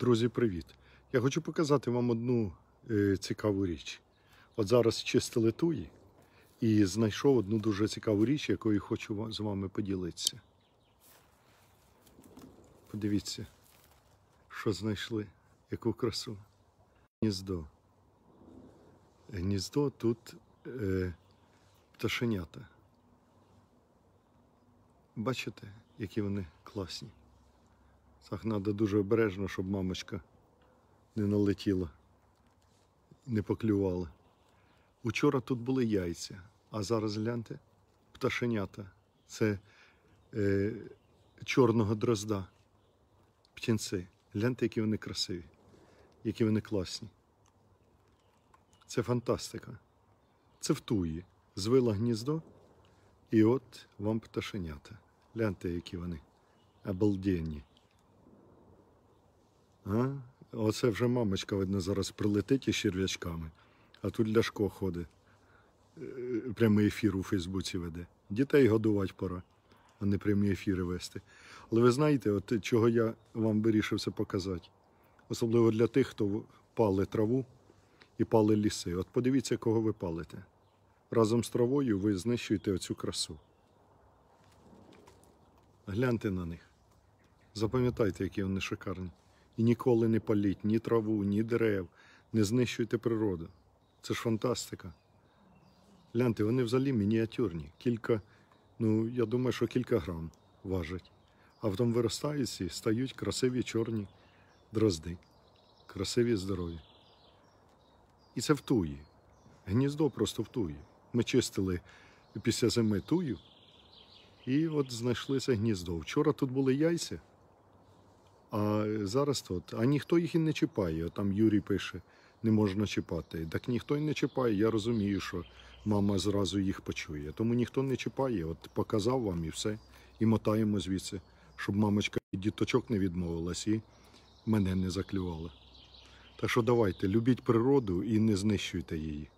Друзі, привіт! Я хочу показати вам одну е, цікаву річ. От зараз чистили туї і знайшов одну дуже цікаву річ, якою хочу з вами поділитися. Подивіться, що знайшли, яку красу. Гніздо. Гніздо тут е, пташенята. Бачите, які вони класні. Так треба дуже обережно, щоб мамочка не налетіла, не поклювала. Учора тут були яйця, а зараз гляньте, пташенята. Це е, чорного дрозда. Птінці. Гляньте, які вони красиві, які вони класні. Це фантастика. Це втуї. Звила гніздо, і от вам пташенята. Гляньте, які вони обалденні. А? Оце вже мамочка, видно, зараз прилетить із черв'ячками, а тут Ляшко ходить. Е, Прямий ефір у Фейсбуці веде. Дітей годувати пора, а не прямі ефіри вести. Але ви знаєте, от чого я вам вирішив це показати? Особливо для тих, хто пали траву і пали ліси. От подивіться, кого ви палите. Разом з травою ви знищуєте оцю красу. Гляньте на них. Запам'ятайте, які вони шикарні. І ніколи не паліть ні траву, ні дерев, не знищуйте природу. Це ж фантастика. Гляньте, вони взагалі мініатюрні. Кілька, ну я думаю, що кілька грам важать. А потім виростають і стають красиві чорні дрозди. Красиві здорові. І це втуї. Гніздо просто втуї. Ми чистили після зими тую, і от знайшли це гніздо. Вчора тут були яйця. Зараз тут, а ніхто їх і не чіпає. Там Юрій пише, не можна чіпати. Так ніхто і не чіпає. Я розумію, що мама зразу їх почує. Тому ніхто не чіпає. От показав вам і все. І мотаємо звідси, щоб мамочка від діточок не відмовилась і мене не заклювала. Так що давайте, любіть природу і не знищуйте її.